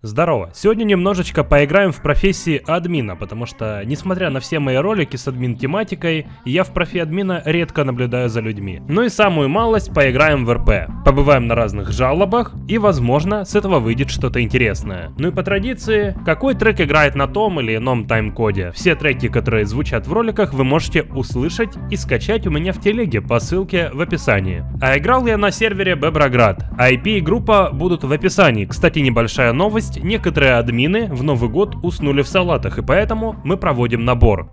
Здорово! Сегодня немножечко поиграем в профессии админа, потому что, несмотря на все мои ролики с админ-тематикой, я в профи админа редко наблюдаю за людьми. Ну и самую малость поиграем в РП. Побываем на разных жалобах, и возможно с этого выйдет что-то интересное. Ну и по традиции, какой трек играет на том или ином тайм-коде? Все треки, которые звучат в роликах, вы можете услышать и скачать у меня в телеге по ссылке в описании. А играл я на сервере Беброград. IP и группа будут в описании. Кстати, небольшая новость есть некоторые админы в Новый год уснули в салатах, и поэтому мы проводим набор.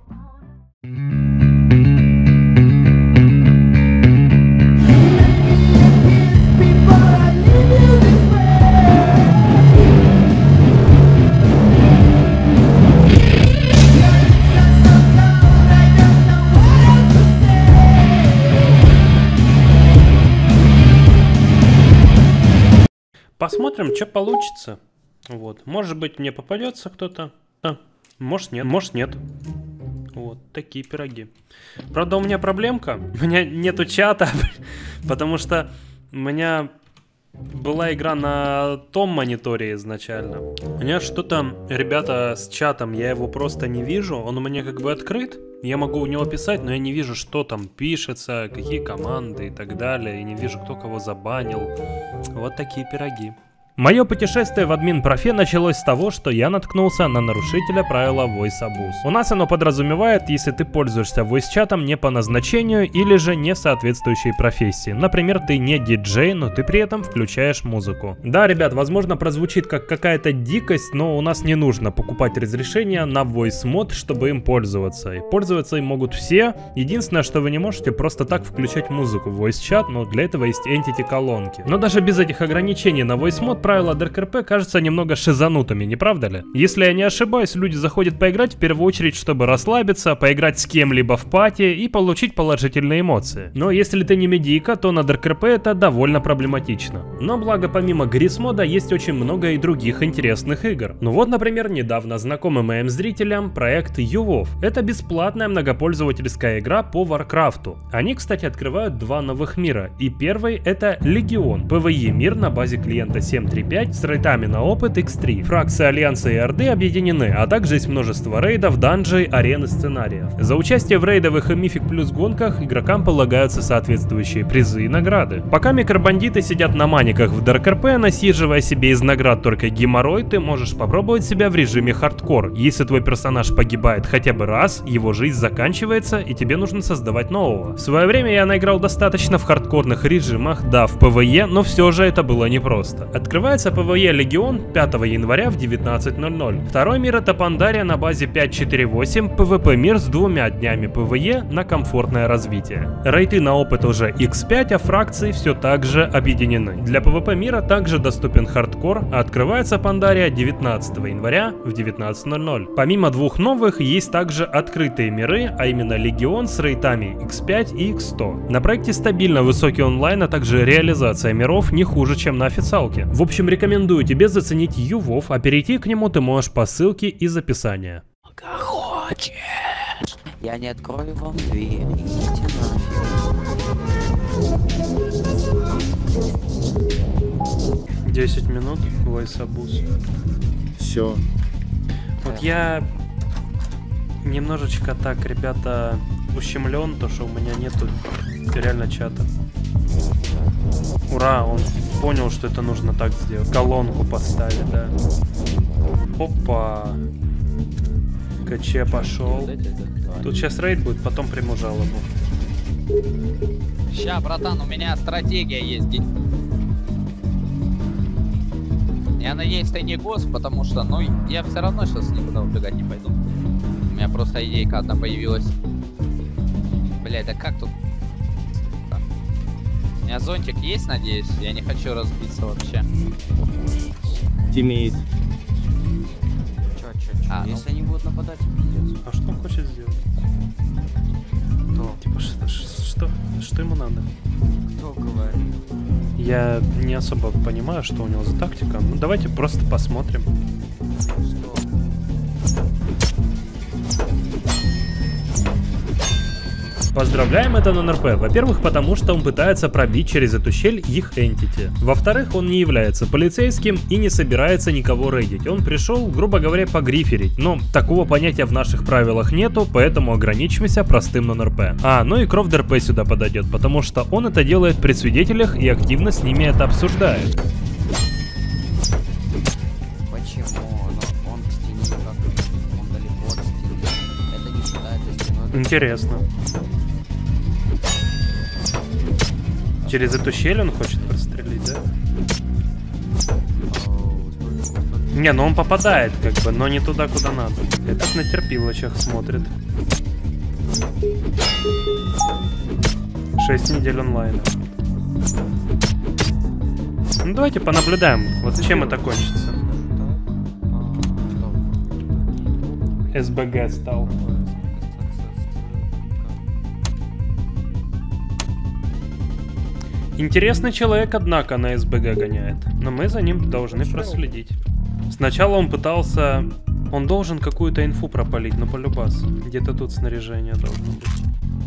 Посмотрим, что получится. Вот. Может быть, мне попадется кто-то. А, может, нет. Может, нет. Вот, такие пироги. Правда, у меня проблемка. У меня нету чата, потому что у меня была игра на том мониторе изначально. У меня что-то, ребята, с чатом, я его просто не вижу. Он у меня как бы открыт. Я могу у него писать, но я не вижу, что там пишется, какие команды и так далее. И не вижу, кто кого забанил. Вот такие пироги. Мое путешествие в админ профе началось с того, что я наткнулся на нарушителя правила Voice Abuse. У нас оно подразумевает, если ты пользуешься voice чатом не по назначению или же не соответствующей профессии. Например, ты не диджей, но ты при этом включаешь музыку. Да, ребят, возможно прозвучит как какая-то дикость, но у нас не нужно покупать разрешение на voice мод, чтобы им пользоваться. И пользоваться им могут все. Единственное, что вы не можете просто так включать музыку в voice чат, но для этого есть entity колонки. Но даже без этих ограничений на voice мод правила ДРКРП кажутся немного шизанутыми, не правда ли? Если я не ошибаюсь, люди заходят поиграть в первую очередь, чтобы расслабиться, поиграть с кем-либо в пати и получить положительные эмоции. Но если ты не медийка, то на DarkRP это довольно проблематично. Но благо помимо Garry's Mod а есть очень много и других интересных игр. Ну вот, например, недавно знакомый моим зрителям проект Ювов. Это бесплатная многопользовательская игра по Варкрафту. Они, кстати, открывают два новых мира. И первый это Легион, PvE мир на базе клиента 7 3.5 с рейтами на опыт X3. Фракции Альянса и Орды объединены, а также есть множество рейдов, данжей, арены, сценариев. За участие в рейдовых и Mythic Plus гонках игрокам полагаются соответствующие призы и награды. Пока микробандиты сидят на маниках в Dark RP, насиживая себе из наград только геморрой, ты можешь попробовать себя в режиме хардкор. Если твой персонаж погибает хотя бы раз, его жизнь заканчивается и тебе нужно создавать нового. В свое время я наиграл достаточно в хардкорных режимах, да, в PvE, но все же это было непросто. Открывая Открывается PvE Легион 5 января в 19.00. Второй мир это Пандария на базе 5.4.8, PvP мир с двумя днями PvE на комфортное развитие. Рейты на опыт уже X5, а фракции все так же объединены. Для PvP мира также доступен хардкор, а открывается Пандария 19 января в 19.00. Помимо двух новых, есть также открытые миры, а именно Легион с рейтами X5 и X100. На проекте стабильно высокий онлайн, а также реализация миров не хуже, чем на официалке. В общем, общем, рекомендую тебе заценить Ювов, а перейти к нему ты можешь по ссылке из описания. Пока хочешь. Я не открою вам дверь. Идите нафиг. 10 минут, войсабус. Все. Вот я немножечко так, ребята, ущемлен, то что у меня нету реально чата. Ура, он понял, что это нужно так сделать. Колонку поставить, да. Опа. КЧ пошел. Тут сейчас рейд будет, потом приму жалобу. Ща, братан, у меня стратегия есть. Я надеюсь, ты не гос, потому что, ну, я все равно сейчас никуда убегать не пойду. У меня просто идейка одна появилась. Бля, да как тут у меня зонтик есть, надеюсь? Я не хочу разбиться вообще. Тиммейт. Чё, чё, чё? А. Если ну... они будут нападать, пиздец. А что он хочет сделать? Кто? Типа, что, что, что ему надо? Кто говорит? Я не особо понимаю, что у него за тактика. Ну, давайте просто посмотрим. Поздравляем это НРП. Во-первых, потому что он пытается пробить через эту щель их entity. Во-вторых, он не является полицейским и не собирается никого рейдить. Он пришел, грубо говоря, погриферить. Но такого понятия в наших правилах нету, поэтому ограничимся простым НРП. А, ну и Крофт РП сюда подойдет, потому что он это делает при свидетелях и активно с ними это обсуждает. Почему? Через эту щель он хочет прострелить, да? Не, ну он попадает, как бы, но не туда, куда надо. Этот на терпилочах смотрит. 6 недель онлайна. Ну давайте понаблюдаем, вот чем это кончится. СБГ стал. Интересный человек, однако, на СБГ гоняет. Но мы за ним должны проследить. Сначала он пытался... Он должен какую-то инфу пропалить, но полюбас. Где-то тут снаряжение должно быть.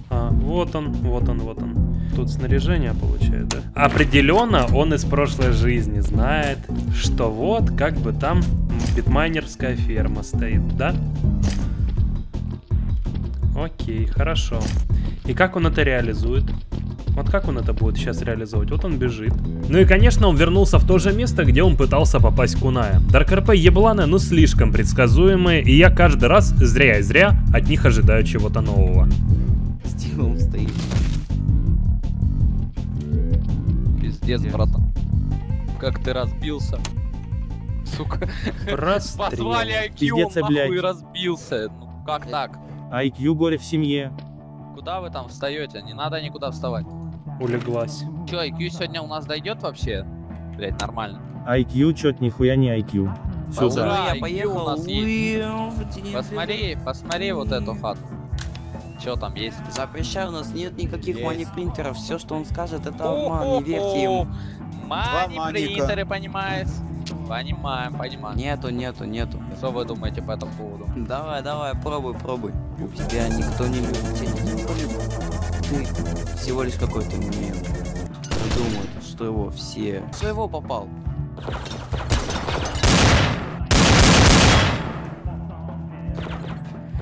А, вот он, вот он, вот он. Тут снаряжение получает, да? Определенно он из прошлой жизни знает, что вот как бы там битмайнерская ферма стоит, да? Окей, хорошо. И как он это реализует? Вот как он это будет сейчас реализовывать? Вот он бежит. Ну и, конечно, он вернулся в то же место, где он пытался попасть Куная. Дарк РП ебланы, но слишком предсказуемые, и я каждый раз, зря и зря, от них ожидаю чего-то нового. Стилом стоит. Пиздец, братан. Как ты разбился. Сука. Позвали Прострел. IQ, Пиздец, а, нахуй разбился. Ну как так? IQ горе в семье. Куда вы там встаете? Не надо никуда вставать. Улеглась. Че, IQ сегодня у нас дойдет вообще? Блять, нормально. IQ чё-то нихуя не IQ. Сюда. Ура, я поехал. у нас деревню. Посмотри, посмотри вот эту хату. Че там есть? Запрещаю, у нас нет никаких Есть. мани-принтеров. Все, что он скажет, это обман. Не верьте ему. Мани маника. принтеры, понимаешь? Понимаем, понимаем. Нету, нету, нету. Что вы думаете по этому поводу? Давай, давай, пробуй, пробуй. Тебя никто не любит. Тебя никто не любит. Ты всего лишь какой-то мент. Думают, что его все... Своего попал.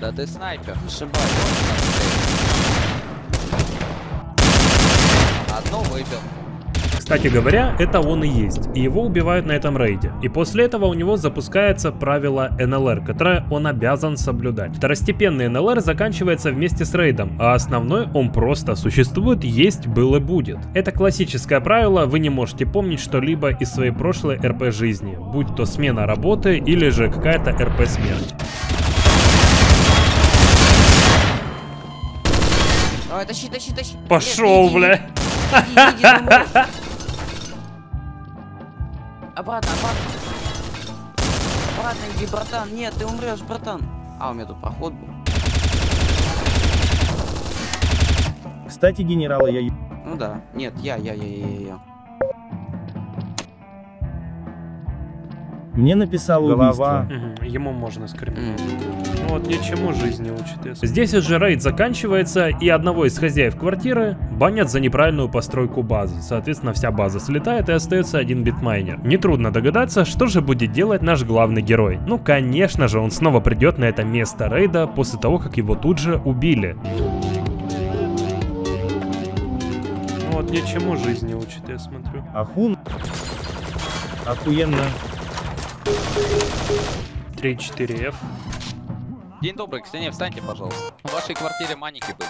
Да ты снайпер. Ошибаюсь. Одно выбил. Кстати говоря, это он и есть, и его убивают на этом рейде. И после этого у него запускается правило НЛР, которое он обязан соблюдать. Второстепенный НЛР заканчивается вместе с рейдом, а основной он просто существует, есть, был и будет. Это классическое правило, вы не можете помнить что-либо из своей прошлой РП жизни, будь то смена работы или же какая-то РП смерть. Давай, тащи, тащи, тащи. Пошел, Нет, иди, бля. Иди, иди, ты умрешь. Обратно, обратно. Обратно иди, братан. Нет, ты умрешь, братан. А, у меня тут проход был. Кстати, генерала я... Ну да. Нет, я, я, я, я, я, я. Мне написал голова. Мгм, Ему можно скормить. М. Ну вот ничему жизни учит. если. Здесь уже рейд заканчивается, и одного из хозяев квартиры банят за неправильную постройку базы. Соответственно, вся база слетает и остается один битмайнер. Нетрудно догадаться, что же будет делать наш главный герой. Ну, конечно же, он снова придет на это место рейда после того, как его тут же убили. Ну Вот ничему жизни учит, я смотрю. Ахун. Охуенно. 3-4F. День добрый, к стене встаньте, пожалуйста. В вашей квартире маники были.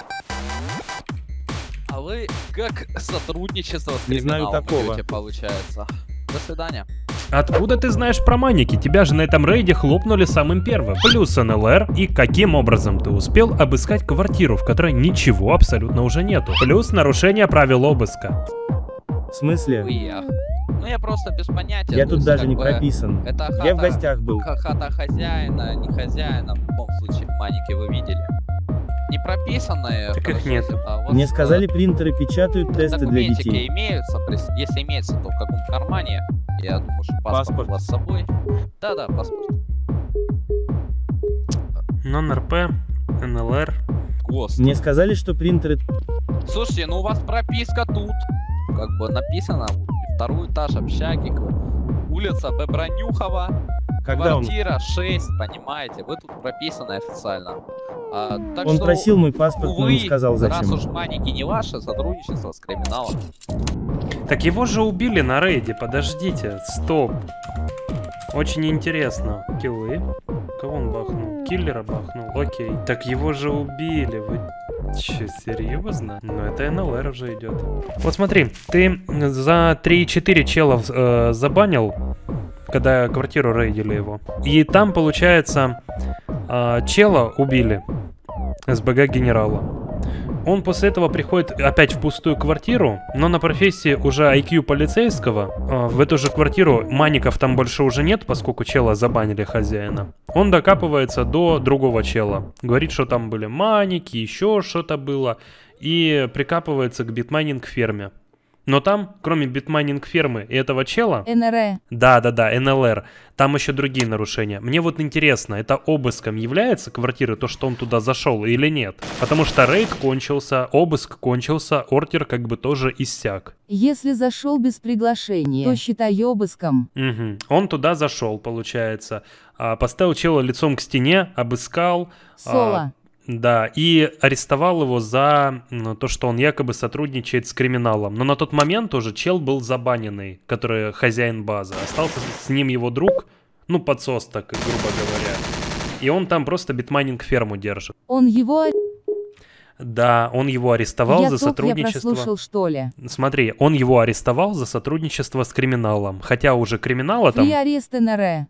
А вы как сотрудничество с Не знаю такого. идете, получается? До свидания. Откуда ты знаешь про маники? Тебя же на этом рейде хлопнули самым первым. Плюс НЛР. И каким образом ты успел обыскать квартиру, в которой ничего абсолютно уже нету? Плюс нарушение правил обыска. В смысле? Уях. Ну я просто без понятия. Я тут есть, даже не бы, прописан. Это хата, Я в гостях был. ха- хата хозяина, не хозяина. В любом случае, маники вы видели. Не прописанные. Так их хорошо, нету. а у вас, Мне э, сказали, принтеры печатают тесты для детей. имеются, если имеется, то в каком кармане? Я думаю, что паспорт, Паспорт. у вас с собой. Да-да, паспорт. Non-РП, НЛР. ГОСТ. Мне сказали, что принтеры... Слушайте, ну у вас прописка тут. Как бы написано, второй этаж общаги, улица Бебронюхова, Когда он... квартира 6, понимаете, вы тут прописаны официально. А, так Он что, просил мой паспорт, но не увы, сказал раз зачем. уж маники не ваши, сотрудничество с криминалом. Так его же убили на рейде, подождите, стоп. Очень интересно. Киллы. Кого он бахнул? Киллера бахнул, окей. Так его же убили, вы Че, серьезно? Ну это НЛР уже идет. Вот смотри, ты за 3-4 челов э, забанил, когда квартиру рейдили его. И там, получается, э, чела убили. СБГ генерала. Он после этого приходит опять в пустую квартиру, но на профессии уже IQ полицейского. э, В эту же квартиру маников там больше уже нет, поскольку чела забанили хозяина. Он докапывается до другого чела. Говорит, что там были маники, еще что-то было. И прикапывается к bitmining ферме. Но там, кроме bitmining фермы и этого чела, NLR. да, да, да, NLR. Там еще другие нарушения. Мне вот интересно, это обыском является квартиры, то, что он туда зашел или нет? Потому что рейд кончился, обыск кончился, ордер как бы тоже иссяк. Если зашел без приглашения, то считай обыском. Мгм. Он туда зашел, получается. А, поставил чела лицом к стене, обыскал. а, Соло. Да, и арестовал его за то, что он якобы сотрудничает с криминалом. Но на тот момент уже чел был забаненный, который хозяин базы. Остался с ним его друг, ну, подсос так, грубо говоря. И он там просто битмайнинг ферму держит. Он его... Да, он его арестовал я за ток я сотрудничество. прослушал, что ли. Смотри, он его арестовал за сотрудничество с криминалом. Хотя уже криминала там... Фри арест НРЭ.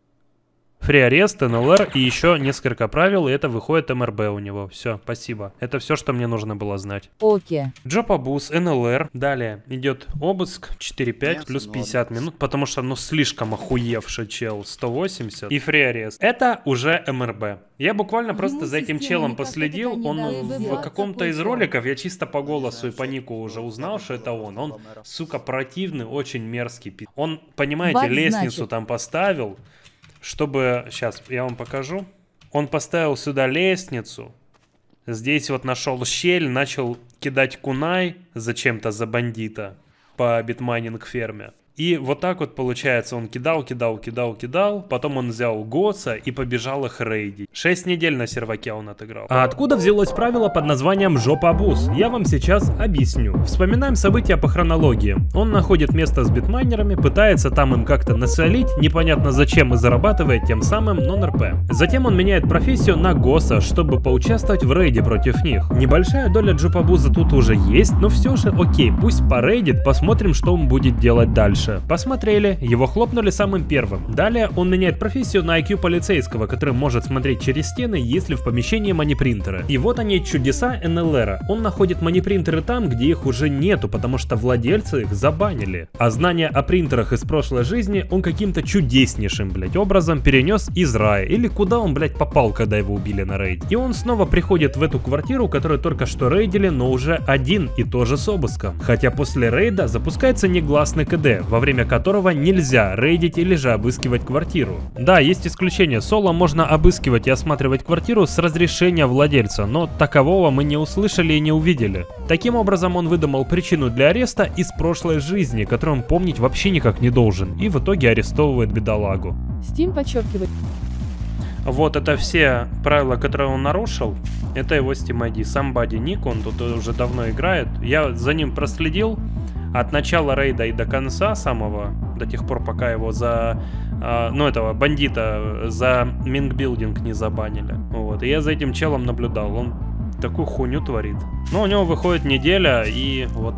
Фри арест, НЛР и еще несколько правил, и это выходит МРБ у него. Все, спасибо. Это все, что мне нужно было знать. Оке. Джоп Абуз, НЛР. Далее идет обыск 4-5 Ясно, плюс ну 50 ладно. минут, потому что ну слишком охуевший чел 180 и фри арест. Это уже МРБ. Я буквально просто Ему за этим челом последил. Он дает в каком-то из роликов, я чисто по голосу и по нику уже узнал, что это он. Он, сука, противный, очень мерзкий. Он, понимаете, Бать, лестницу значит. там поставил, чтобы... Сейчас, я вам покажу. Он поставил сюда лестницу, Здесь вот нашел щель, начал кидать кунай зачем-то за бандита по bitmining ферме. И вот так вот получается, он кидал, кидал, кидал, кидал, потом он взял Гоца и побежал их рейдить. Шесть недель на серваке он отыграл. А откуда взялось правило под названием «job abuse»? Я вам сейчас объясню. Вспоминаем события по хронологии. Он находит место с битмайнерами, пытается там им как-то насолить, непонятно зачем и зарабатывает тем самым нон-РП. Затем он меняет профессию на ГОСа, чтобы поучаствовать в рейде против них. Небольшая доля джопабуза тут уже есть, но все же окей, пусть порейдит, посмотрим, что он будет делать дальше. Посмотрели, его хлопнули самым первым. Далее он меняет профессию на IQ полицейского, который может смотреть через стены, если в помещении манипринтеры. И вот они чудеса НЛР. Он находит манипринтеры там, где их уже нету, потому что владельцы их забанили. А знания о принтерах из прошлой жизни он каким-то чудеснейшим, блять, образом перенес из рая. Или куда он, блять, попал, когда его убили на рейд. И он снова приходит в эту квартиру, которую только что рейдили, но уже один и тоже с обыском. Хотя после рейда запускается негласный КД, во время которого нельзя рейдить или же обыскивать квартиру. Да, есть исключение. Соло можно обыскивать и осматривать квартиру с разрешения владельца, но такового мы не услышали и не увидели. Таким образом, он выдумал причину для ареста из прошлой жизни, которую он помнить вообще никак не должен, и в итоге арестовывает бедолагу. Steam подчеркивает. Вот это все правила, которые он нарушил. Это его Steam ID. Somebody Nick, он тут уже давно играет. Я за ним проследил от начала рейда и до конца самого, до тех пор, пока его за, а, ну этого бандита за мингбилдинг не забанили. Вот. И я за этим челом наблюдал. Он такую хуйню творит. Но у него выходит неделя и вот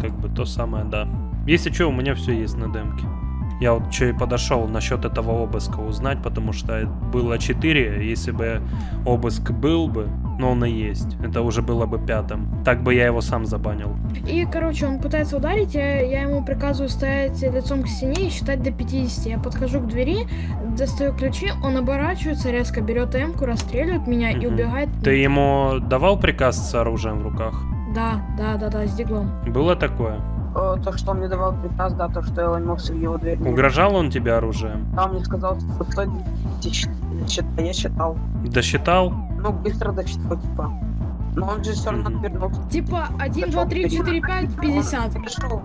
как бы то самое, да. Если что, у меня все есть на демке. Я вот что и подошел насчет этого обыска узнать, потому что было 4, если бы обыск был бы, но он и есть. Это уже было бы пятым. Так бы я его сам забанил. И, короче, он пытается ударить, я, я ему приказываю стоять лицом к стене и считать до 50. Я подхожу к двери, достаю ключи, он оборачивается, резко берет эмку, расстреливает меня и Мгм. убегает. Ты ему давал приказ с оружием в руках? Да, да, да, да, с диглом. Было такое? Э, То, что он мне давал приказ, да, то, что я ломился в его дверь. Угрожал он тебе оружием? Там мне сказал, что 100 тысяч, считай, я считал. Досчитал? Ну, быстро досчитал, типа. Но он же все равно отвернулся. Типа 1, 2, 3, 4, 5, 50. Он подошел.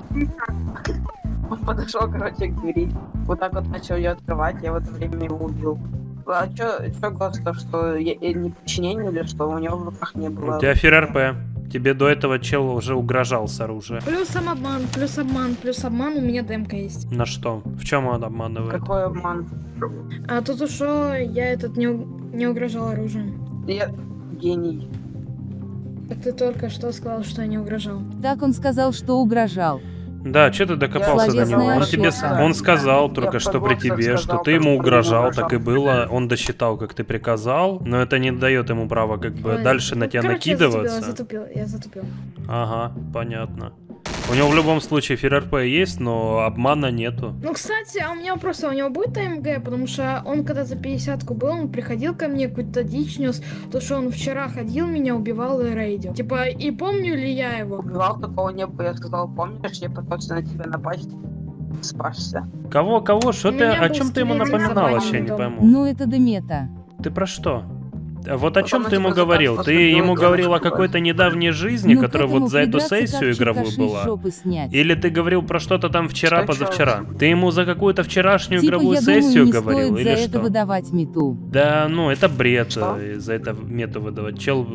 Он подошел, короче, к двери. Вот так вот начал ее открывать, я в это время его убил. А чё, чё Гос, то, что я, я не подчинение или что? У него в руках не было. У тебя ФРРП. Тебе до этого чел уже угрожал с оружия. Плюс обман, плюс обман, плюс обман, у меня демка есть. На что? В чем он обманывает? Какой обман? А тут что я этот не, не угрожал оружием. Я гений. Так ты только что сказал, что я не угрожал. Так он сказал, что угрожал. Да, что ты докопался до него? Он тебе, он сказал Я только что при тебе, что сказал, ты ему что ты ему угрожал, угрожал. так и было. Он досчитал, как ты приказал, но это не дает ему права как бы Ой, дальше на ну, тебя короче, накидываться. Я затупил, я затупил. Ага, понятно. У него в любом случае ФРРП есть, но обмана нету. Ну, кстати, а у меня вопрос, а у него будет ТМГ? Потому что он когда за 50 был, он приходил ко мне, какую-то дичь нес, то, что он вчера ходил, меня убивал и рейдил. Типа, и помню ли я его? Убивал такого не было. Я сказал, помнишь, я пытался на тебя напасть. Спасся. Кого, кого? Что ты, о чем ты ему напоминал, вообще не пойму. Ну это Демета. Ты про что? А Вот о чем ты ему типа говорил? Ты ему говорил о девушку какой-то недавней жизни, Ну, к которая вот за эту сессию игровую была? Или ты говорил про что-то там вчера, позавчера? Ты ему за какую-то вчерашнюю Типа, игровую сессию говорил или что? выдавать мету. Да, ну это бред, Что? э, за это мету выдавать. Чел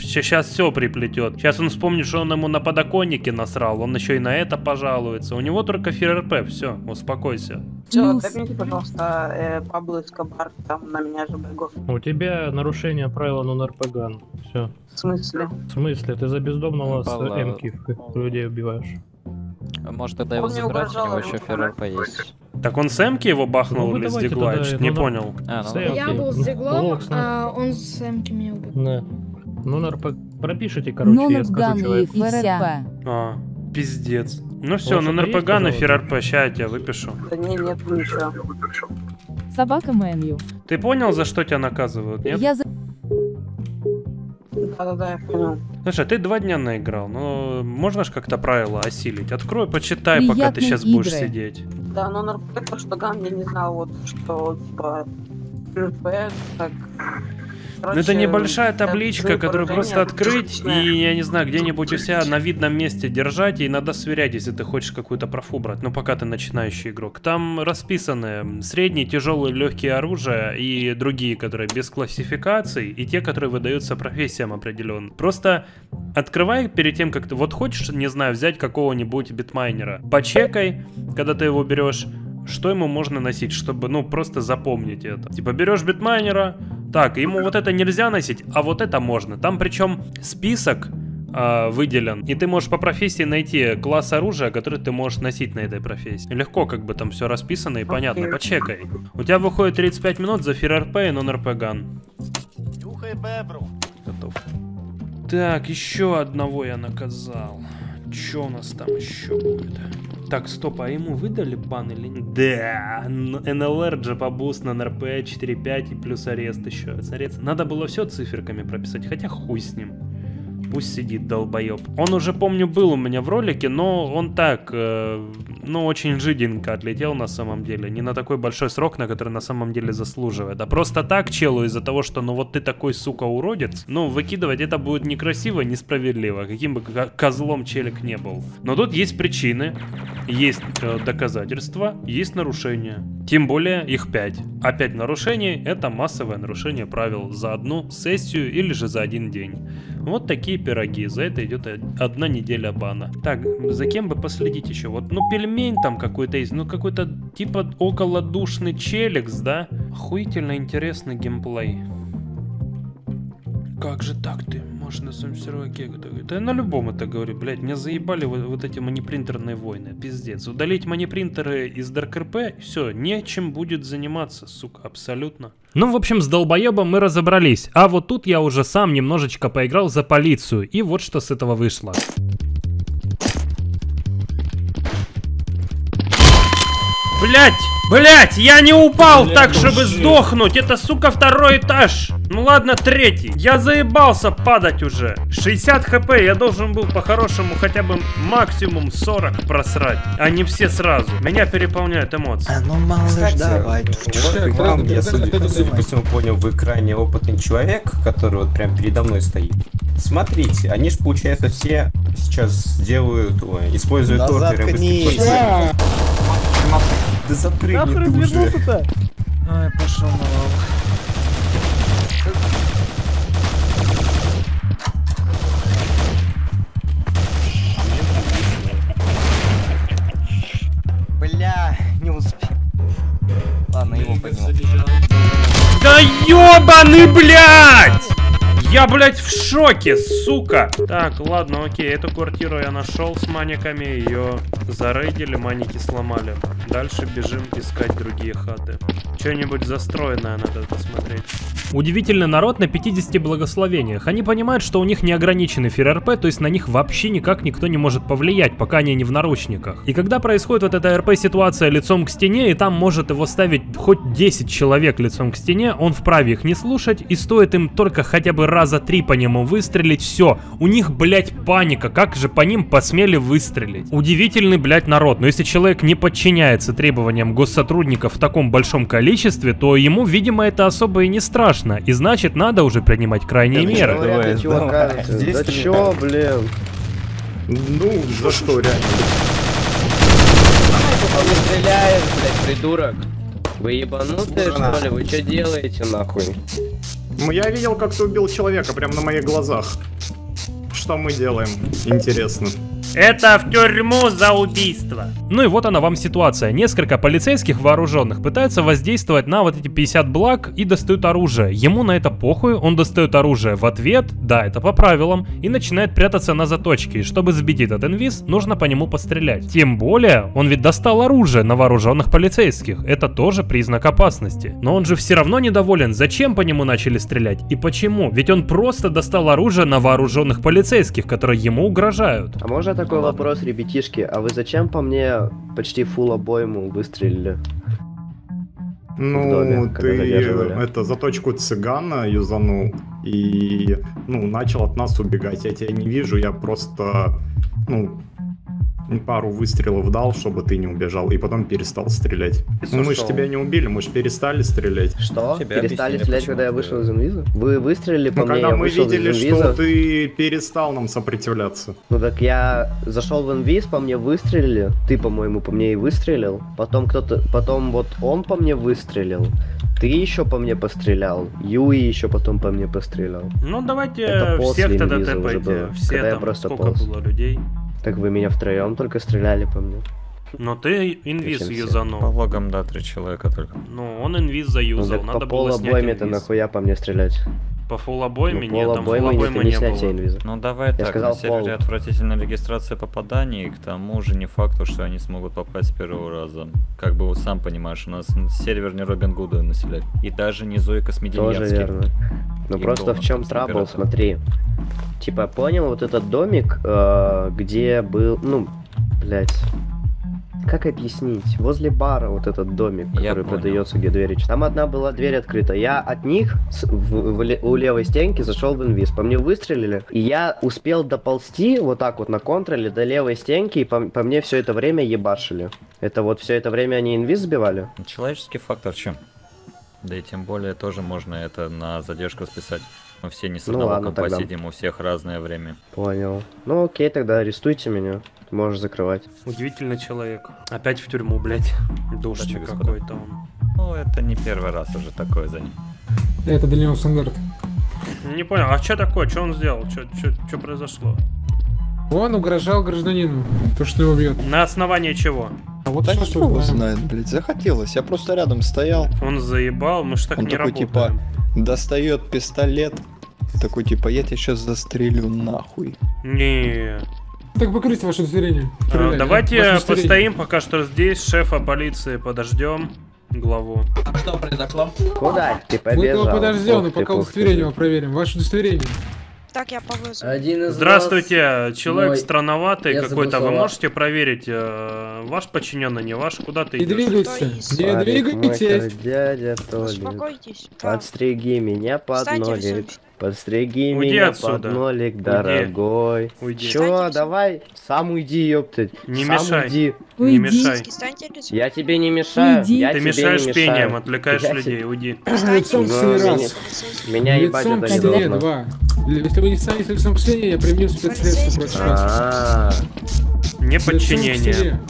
сейчас все приплетет. Сейчас он вспомнит, что он ему на подоконнике насрал, он еще и на это пожалуется. У него только ФРРП, все, успокойся. Все, дай мне, пожалуйста, э, Пабло Эскобар, там на меня же бегов. У тебя нарушение правила нон-РПГАН. Все. В смысле? В смысле? Ты за бездомного с Пала- эмки людей убиваешь. Может тогда его забрать, у него еще ФРРП есть. Так он с Эмки его бахнул Ну, или с Дигла? Я чё-то не ну, понял. А, ну. Я был с Ну, Диглом, Локс, ну. а он с Эмки меня убил. Да. Ну, РП... пропишите, короче, я Нонок скажу человеку. А, пиздец. Ну все, ну НРПГ на? ФРРП, ща я тебя выпишу. Да не, нет ничего. Собака Мэнью. Ты понял, за что тебя наказывают, нет? Я за... Да-да-да, я понял. Слушай, ты два дня наиграл, но можно ж как-то правила осилить? Открой, почитай, пока ты сейчас будешь игры. сидеть. Да, но на РП, то, что Ган, я не знал, вот, что, типа, РП, так... Ну, это Короче, небольшая табличка, которую просто открыть и, я не знаю, где-нибудь у себя на видном месте держать и надо сверять, если ты хочешь какую-то профу брать. Ну, пока ты начинающий игрок. Там расписаны средние, тяжелые, легкие оружия и другие, которые без классификаций, и те, которые выдаются профессиям определенным. Просто открывай перед тем, как ты вот хочешь, не знаю, взять какого-нибудь битмайнера. Почекай, когда ты его берешь, что ему можно носить, чтобы, ну, просто запомнить это. Типа, берешь битмайнера, так, ему вот это нельзя носить, а вот это можно. Там причем список а, выделен, и ты можешь по профессии найти класс оружия, который ты можешь носить на этой профессии. Легко как бы там все расписано и понятно, почекай. У тебя выходит 35 минут за ФРРП и нон-РП ган. Готов. Так, еще одного я наказал. Че у нас там еще будет? Так, стоп, а ему выдали бан или нет? Да, НЛР, jump abuse на НРП 4.5 и плюс арест еще. Арест. Надо было все циферками прописать, хотя хуй с ним. Пусть сидит долбоеб. Он уже, помню, был у меня в ролике, но он так, э, ну, очень жиденько отлетел на самом деле. Не на такой большой срок, на который на самом деле заслуживает. А просто так челу из-за того, что, ну, вот ты такой, сука, уродец, ну, выкидывать это будет некрасиво, несправедливо, каким бы ко- козлом челик не был. Но тут есть причины, есть э, доказательства, есть нарушения. Тем более их 5. А 5 нарушений это массовое нарушение правил за одну сессию или же за один день. Вот такие пироги. За это идет одна неделя бана. Так, за кем бы последить еще? Вот, ну, пельмень там какой-то есть. Ну, какой-то типа околодушный челикс, да? Охуительно интересный геймплей. Как же так ты? Можешь на своем серваке это говорить? Да я на любом это говорю, блядь, меня заебали вот, вот эти манипринтерные войны, пиздец. Удалить манипринтеры из DarkRP, все, нечем будет заниматься, сука, абсолютно. Ну, в общем, с долбоебом мы разобрались. А вот тут я уже сам немножечко поиграл за полицию. И вот что с этого вышло. Блять! Блять! Я не упал так, чтобы сдохнуть! Это, сука, второй этаж! Ну ладно, третий. Я заебался падать уже. 60 хп, я должен был по-хорошему хотя бы максимум 40 просрать, а не все сразу. Меня переполняют эмоции. ну малыш, давай. Вот вам, я судя, судя по всему понял, вы крайне опытный человек, который вот прям передо мной стоит. Смотрите, они же, получается, все сейчас делают, ой, используют Да ордеры быстрее. Да запрыгни ты уже. Ай, пошел на Бля, Да ёбаный, блядь! Я, блядь, в шоке, сука! Так, ладно, окей, эту квартиру я нашел с маниками, ее зарейдили, маники сломали. Дальше бежим искать другие хаты. Что-нибудь застроенное надо посмотреть. Удивительный народ на 50 благословениях. Они понимают, что у них неограниченный ФРРП, то есть на них вообще никак никто не может повлиять, пока они не в наручниках. И когда происходит вот эта РП-ситуация лицом к стене, и там может его ставить хоть 10 человек лицом к стене, он вправе их не слушать, и стоит им только хотя бы раза три по нему выстрелить, все. У них, блять, паника, как же по ним посмели выстрелить? Удивительный, блять, народ, но если человек не подчиняется требованиям госсотрудников в таком большом количестве, то ему, видимо, это особо и не страшно, и значит, надо уже принимать крайние меры. Давай, давай. Здесь Да чё, блин? Ну, за что, реально? Он не стреляет, блядь, придурок. Вы ебанутые, что ли? Вы что делаете, нахуй? Ну, я видел, как ты убил человека прямо на моих глазах. Что мы делаем? Интересно. Это в тюрьму за убийство. Ну и вот она вам ситуация. Несколько полицейских вооруженных пытаются воздействовать на вот эти 50 благ и достают оружие. Ему на это похуй, он достает оружие в ответ, да, это по правилам, и начинает прятаться на заточке. И чтобы сбить этот инвиз, нужно по нему пострелять. Тем более, он ведь достал оружие на вооруженных полицейских. Это тоже признак опасности. Но он же все равно недоволен, зачем по нему начали стрелять и почему. Ведь он просто достал оружие на вооруженных полицейских, которые ему угрожают. А можно такой вопрос, ребятишки? А вы зачем по мне почти фул обойму выстрелили? Ну, доме, ты это заточку цыгана юзанул и, ну, начал от нас убегать. Я тебя не вижу, я просто, ну, пару выстрелов дал, чтобы ты не убежал, и потом перестал стрелять. Ну, мы же тебя не убили, мы же перестали стрелять. Что? Тебе Перестали объяснили, стрелять, когда я вышел из инвиза? Вы выстрелили по Ну, мне, когда мы видели, что ты перестал нам сопротивляться. Ну так я зашел в инвиз, по мне выстрелили. Ты, по-моему, по мне и выстрелил. Потом кто-то, потом вот он по мне выстрелил. Ты еще по мне пострелял. Юи еще потом по мне пострелял. Ну давайте Это после всех тогда тэпайте. было, Все когда я там, просто сколько полз. было людей. Так вы меня втроем только стреляли по мне. Но ты инвиз юзанул. По логам, да, три человека только. Ну, он инвиз Ну заюзал, так надо по было снять инвиз. нахуя по мне стрелять? По фул обойме Ну, нет, там фул обоймы это обоймы не не было. инвиза. Ну давай Я так, сказал на сервере пол. отвратительная регистрация попаданий, к тому же не факт, что они смогут попасть с первого раза. Как бы вот сам понимаешь, у нас сервер не Робин Гуда населяет. И даже не Зои Тоже Космедемьянский. верно. Ну просто в чем трабл, смотри. Типа, понял, вот этот домик, э, где был, ну, блять. Как объяснить? Возле бара вот этот домик, Я который понял. продается, где двери. Там одна была дверь открыта. Я от них с- в- в ле- у левой стенки зашел в инвиз. По мне выстрелили. И я успел доползти вот так вот на контроле до левой стенки, и по, по мне все это время ебашили. Это вот все это время они инвиз сбивали? Человеческий фактор чем? Да и тем более тоже можно это на задержку списать. Мы все не с Ну одного ладно, компа тогда. сидим, у всех разное время. Понял. Ну окей, тогда арестуйте меня. Можешь закрывать. Удивительный человек. Опять в тюрьму, блядь. Господа. какой-то он. Ну, это не первый раз уже такое за ним. Это для него стандарт. Не понял, а что такое? Что он сделал? Что произошло? Он угрожал гражданину, то, что его бьет. На основании чего? А вот Да сейчас его знает, блядь, захотелось. Я просто рядом стоял. Он заебал, мы ж так Он не такой, работаем. типа, достает пистолет. Такой, типа, я тебя сейчас застрелю нахуй. Не. Так покрыть ваше удостоверение. А, давайте постоим пока что здесь, шефа полиции подождем, главу. Что произошло? Куда ты Мы побежал? его подождем, и пока удостоверение проверим. Ваше удостоверение. Так, я повызу. Один из Здравствуйте, человек мой- странноватый какой-то. Вы можете проверить, э, ваш подчиненный, не ваш, куда ты Не идешь? двигайся, не двигайтесь. дядя Толик. Успокойтесь. Да. Подстриги меня под Встаньте нолик. Подстриги Уйди меня отсюда. под нолик, Уйди. дорогой. Уйди. Чё, давай, сам уйди, ёптать. Не сам мешай. уйди. Не мешай. Я тебе не мешаю. Уйди. Я Ты тебе мешаешь не мешаю. пением, отвлекаешь Я людей, тебе- уйди. Лицом Ну, раз. Меня ебать это не должно. два. Если вы не станете лицом к я применю спецсредства против вас. А, Неподчинение.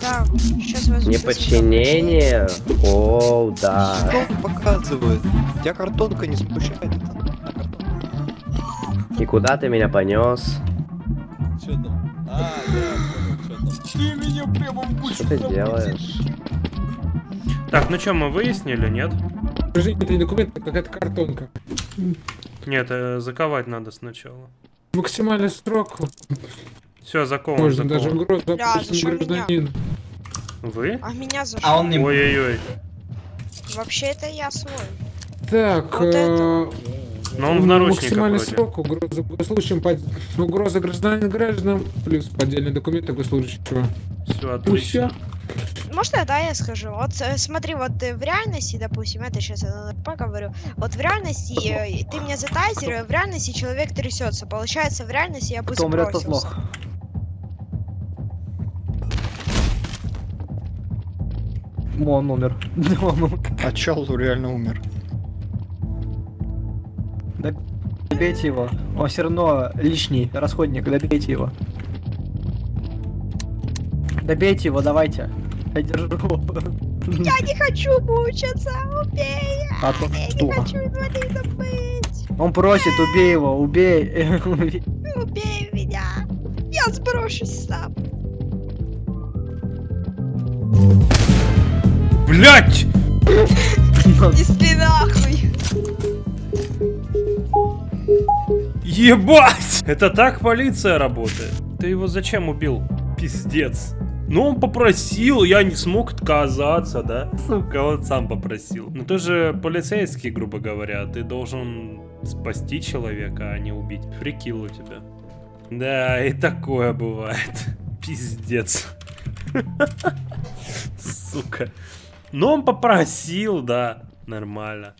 Да, сейчас возьму. Неподчинение? О, да. Что показывает? Тебя картонка не смущает. И куда ты меня понес? Что там? А, я понял, что там. Ты меня прямо в Что ты делаешь? Так, ну что, мы выяснили, нет? Скажи, это не документ, это какая-то картонка. Нет, э, заковать надо сначала. Максимальный срок. Все, закован, Можно даже закован. угрозу опасным зашел меня. гражданину. Вы? А меня зашел. А он не... Ой-ой-ой. Вообще это я свой. Так, Вот э, Но он в наручниках Максимальный вроде. срок угроза госслужащим под... угроза гражданин гражданам плюс поддельные документы госслужащего. Все, отлично. Можно, да, я скажу? Вот э, смотри, вот э, в реальности, допустим, это сейчас я поговорю. Вот в реальности э, ты меня затайзер, в реальности человек трясется. Получается, в реальности я бы Кто умрет, тот лох. Он умер. Он умер. А чел реально умер. Добейте его. Он все равно лишний расходник, добейте его. Добейте его, давайте. Я держу. Я не хочу мучиться, убей! А то Я что? не хочу инвалидом быть! Он просит, убей его, убей. Убей меня! Я сброшусь сам! Блять! Несли нахуй! Ебать! Это так полиция работает. Ты его зачем убил? Пиздец. Ну, он попросил, я не смог отказаться, да? Сука, он сам попросил. Ну, ты же полицейский, грубо говоря. Ты должен спасти человека, а не убить. Прикил у тебя. Да, и такое бывает. Пиздец. Сука. Ну, он попросил, да. Нормально.